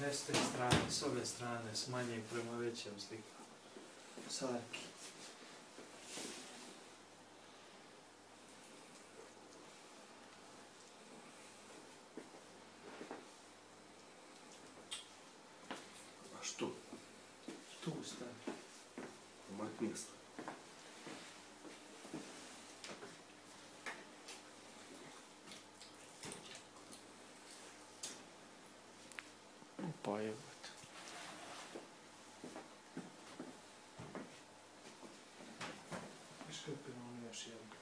ne s te strane, s ove strane, s manjeg prema većem sliku. Sarki. А что? Что устали? Мать место. toivat. Skypen on jo siellä.